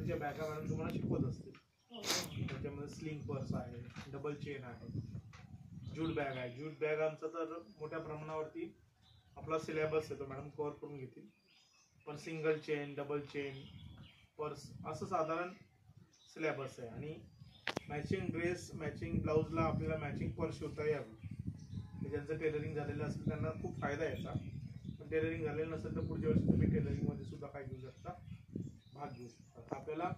तिच्या बॅका बॅगा मॅडम तुम्हाला शिकवत असतील. त्याच्यामध्ये स्लिंग पर्स आहे डबल चेन आहे. जूट बॅग आहे. जूट बॅग आमचा तर मोठ्या प्रमाणावरती आपला सिलेबस आहे तो मॅडम कव्हर करून घेतील. पण single chain double chain purse असं साधारण सिलेबस आहे. आणि मॅचिंग ड्रेस मॅचिंग ब्लाऊजला आपल्याला मॅचिंग पर्स शिवता यावी. म्हणजे ज्यांचं टेलरिंग झालेलं असेल त्यांना खूप फायदा आहे याचा. पण टेलरिंग झालेलं नसेल तर पुढच्या वर्षी तुम्ही टेलरिंगमध्ये सुद्धा काय घेऊ शकता भाग घेऊ शकता तर आपल्याला